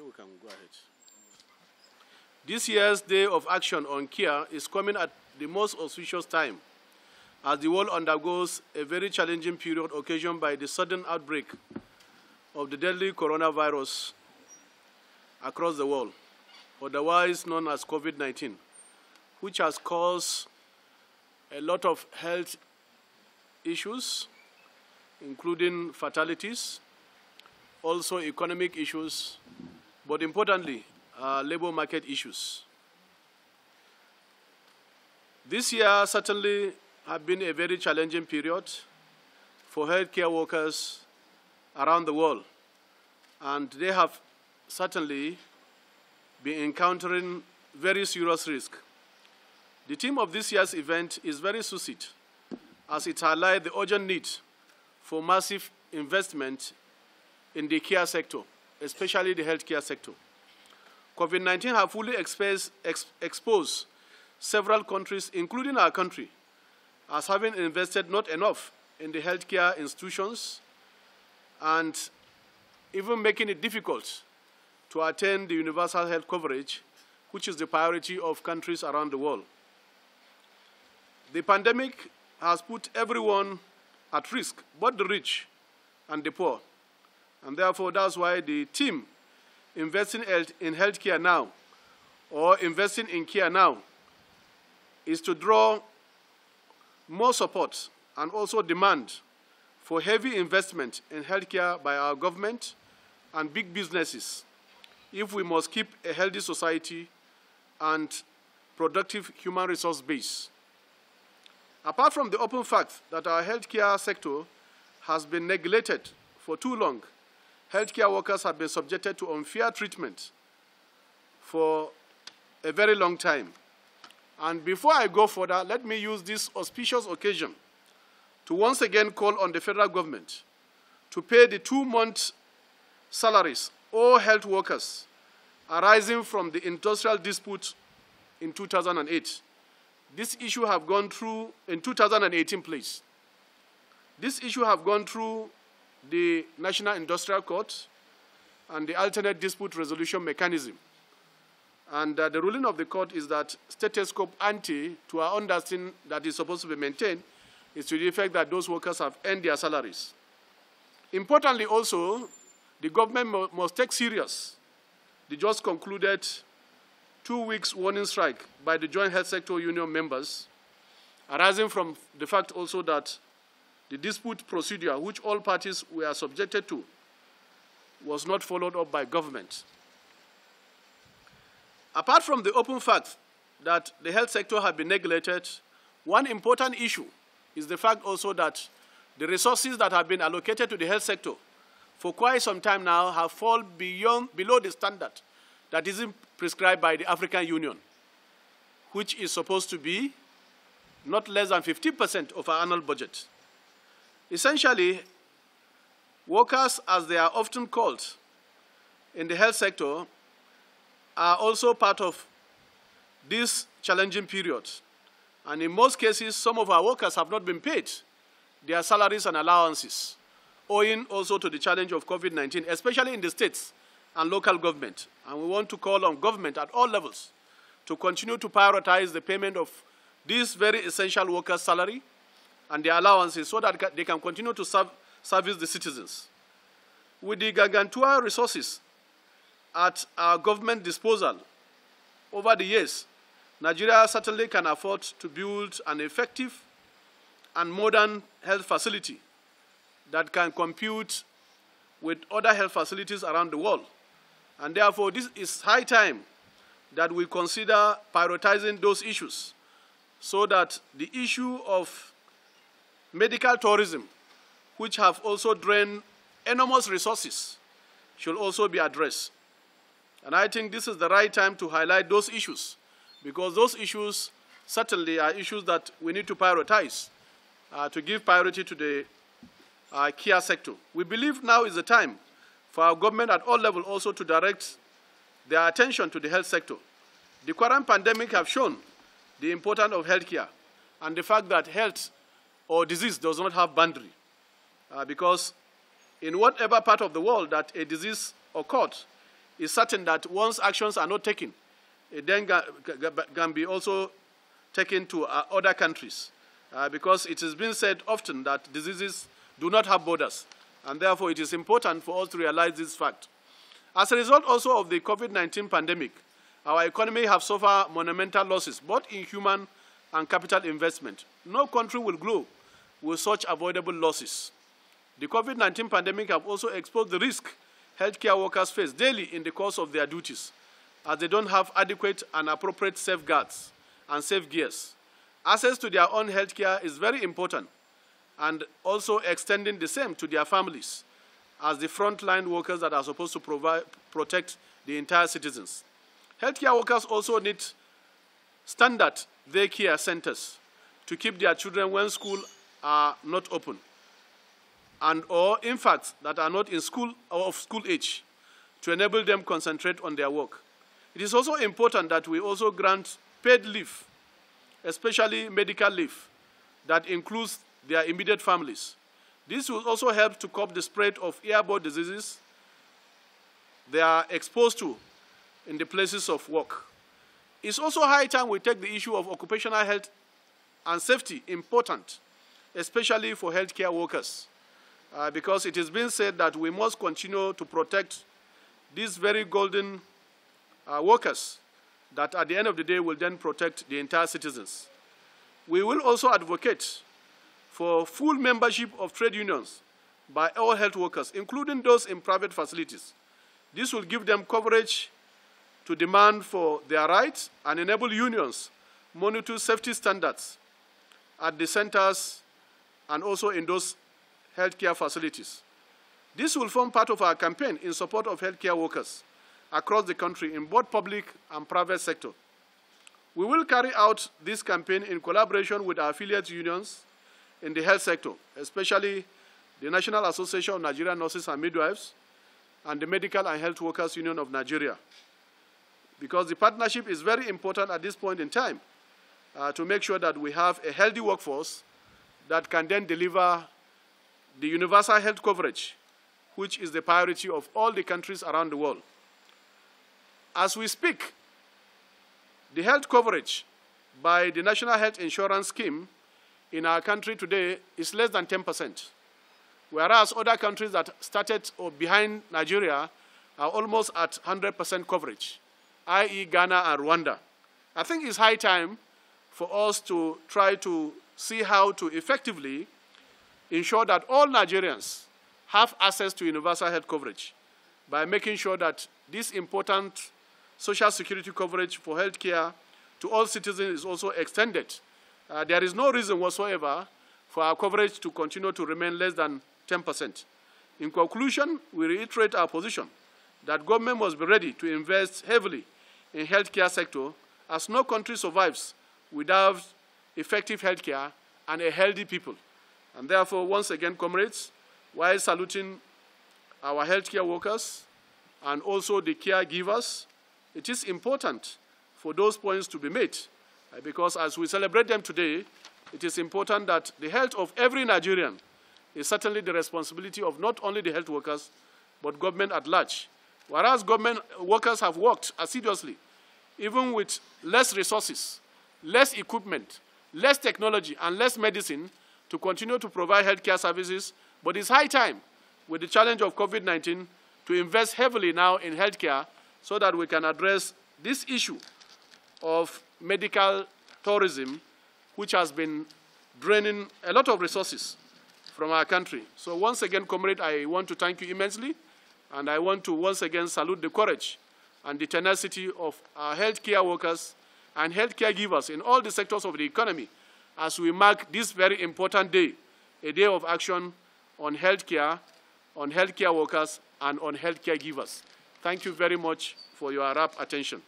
think we can go ahead. This year's Day of Action on Care is coming at the most auspicious time as the world undergoes a very challenging period occasioned by the sudden outbreak of the deadly coronavirus across the world, otherwise known as COVID-19, which has caused a lot of health issues, including fatalities, also economic issues, but importantly, uh, labor market issues. This year certainly has been a very challenging period for healthcare workers around the world, and they have certainly been encountering very serious risk. The theme of this year's event is very succinct, as it highlights the urgent need for massive investment in the care sector, especially the healthcare sector. COVID-19 has fully exposed, ex exposed several countries, including our country, as having invested not enough in the healthcare institutions and even making it difficult to attain the universal health coverage, which is the priority of countries around the world. The pandemic has put everyone at risk, both the rich and the poor. And therefore, that's why the team investing in healthcare now or investing in care now is to draw more support and also demand for heavy investment in healthcare by our government and big businesses if we must keep a healthy society and productive human resource base. Apart from the open fact that our healthcare sector has been neglected for too long, healthcare workers have been subjected to unfair treatment for a very long time. And before I go further, let me use this auspicious occasion to once again call on the federal government to pay the two-month salaries all health workers arising from the industrial dispute in 2008. This issue have gone through, in 2018, please. This issue have gone through the National Industrial Court and the alternate dispute resolution mechanism. And uh, the ruling of the court is that status quo ante, to our understanding that is supposed to be maintained, is to the effect that those workers have earned their salaries. Importantly also, the government must take serious the just concluded two weeks warning strike by the Joint Health Sector Union members, arising from the fact also that the dispute procedure, which all parties were subjected to, was not followed up by government. Apart from the open fact that the health sector had been neglected, one important issue is the fact also that the resources that have been allocated to the health sector for quite some time now have fallen beyond, below the standard that is prescribed by the African Union, which is supposed to be not less than 50% of our annual budget. Essentially, workers, as they are often called in the health sector, are also part of this challenging period. And in most cases, some of our workers have not been paid their salaries and allowances, owing also to the challenge of COVID-19, especially in the states and local government. And we want to call on government at all levels to continue to prioritize the payment of these very essential workers' salary and their allowances so that they can continue to serve, service the citizens. With the gargantua resources at our government disposal over the years, Nigeria certainly can afford to build an effective and modern health facility that can compete with other health facilities around the world. And therefore, this is high time that we consider prioritizing those issues so that the issue of medical tourism, which have also drained enormous resources, should also be addressed. And I think this is the right time to highlight those issues because those issues certainly are issues that we need to prioritize uh, to give priority to the uh, care sector. We believe now is the time for our government at all levels also to direct their attention to the health sector. The current pandemic have shown the importance of healthcare and the fact that health or disease does not have boundary. Uh, because in whatever part of the world that a disease occurred, it's certain that once actions are not taken, it then can be also taken to uh, other countries. Uh, because it has been said often that diseases do not have borders, and therefore it is important for us to realize this fact. As a result also of the COVID-19 pandemic, our economy has suffered monumental losses, both in human and capital investment. No country will grow with such avoidable losses. The COVID-19 pandemic have also exposed the risk healthcare workers face daily in the course of their duties, as they don't have adequate and appropriate safeguards and safe gears. Access to their own healthcare is very important, and also extending the same to their families as the frontline workers that are supposed to provide, protect the entire citizens. Healthcare workers also need standard daycare centers to keep their children when school are not open and or in fact that are not in school or of school age to enable them concentrate on their work. It is also important that we also grant paid leave, especially medical leave, that includes their immediate families. This will also help to curb the spread of airborne diseases they are exposed to in the places of work. It's also high time we take the issue of occupational health and safety important, especially for healthcare workers, uh, because it has been said that we must continue to protect these very golden uh, workers that at the end of the day will then protect the entire citizens. We will also advocate for full membership of trade unions by all health workers, including those in private facilities. This will give them coverage to demand for their rights and enable unions monitor safety standards at the centers and also in those healthcare facilities. This will form part of our campaign in support of healthcare workers across the country in both public and private sector. We will carry out this campaign in collaboration with our affiliate unions in the health sector, especially the National Association of Nigerian Nurses and Midwives and the Medical and Health Workers Union of Nigeria because the partnership is very important at this point in time uh, to make sure that we have a healthy workforce that can then deliver the universal health coverage, which is the priority of all the countries around the world. As we speak, the health coverage by the National Health Insurance Scheme in our country today is less than 10%, whereas other countries that started or behind Nigeria are almost at 100% coverage i.e. Ghana and Rwanda. I think it's high time for us to try to see how to effectively ensure that all Nigerians have access to universal health coverage by making sure that this important social security coverage for healthcare to all citizens is also extended. Uh, there is no reason whatsoever for our coverage to continue to remain less than 10%. In conclusion, we reiterate our position that government must be ready to invest heavily in healthcare sector as no country survives without effective healthcare and a healthy people. And therefore, once again, comrades, while saluting our healthcare workers and also the caregivers, it is important for those points to be made uh, because as we celebrate them today, it is important that the health of every Nigerian is certainly the responsibility of not only the health workers, but government at large. Whereas government workers have worked assiduously, even with less resources, less equipment, less technology, and less medicine to continue to provide healthcare services. But it's high time, with the challenge of COVID-19, to invest heavily now in healthcare so that we can address this issue of medical tourism, which has been draining a lot of resources from our country. So once again, comrade, I want to thank you immensely. And I want to once again salute the courage and the tenacity of our healthcare workers and healthcare givers in all the sectors of the economy as we mark this very important day, a day of action on healthcare, on healthcare workers, and on healthcare givers. Thank you very much for your rapt attention.